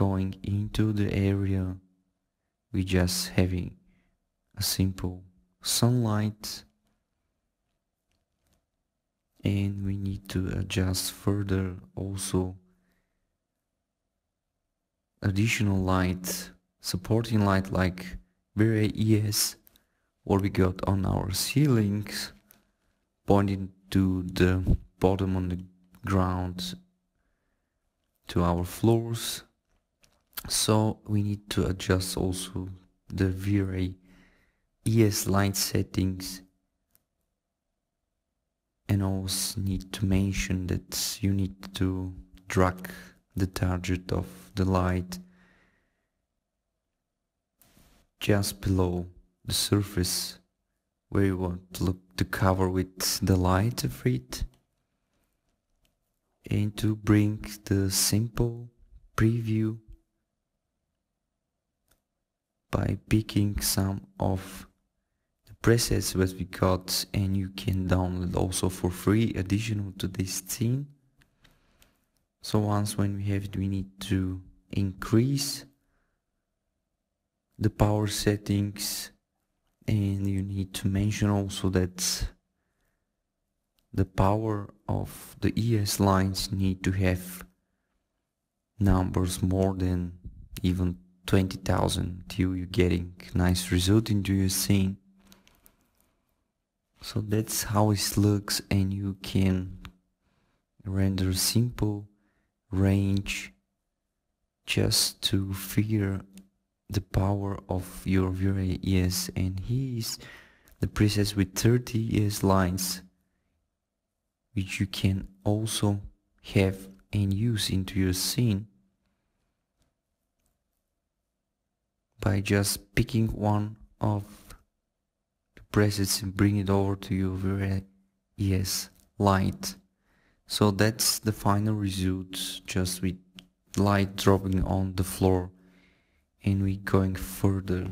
going into the area we just having a simple sunlight. And we need to adjust further also additional light supporting light like V-Ray IES what we got on our ceilings pointing to the bottom on the ground to our floors so we need to adjust also the V-Ray IES light settings. And also need to mention that you need to drag the target of the light just below the surface where you want to look to cover with the light of it. And to bring the simple preview by picking some of the presets that we got and you can download also for free additional to this scene so once when we have it we need to increase the power settings and you need to mention also that the power of the IES lines need to have numbers more than even 20,000 till you're getting nice result into your scene so that's how it looks and you can render simple range just to figure the power of your V-Ray IES and here is the presets with 30 IES lines which you can also have and use into your scene by just picking one of the presets and bring it over to your V-Ray IES light. So that's the final result just with light dropping on the floor and we going further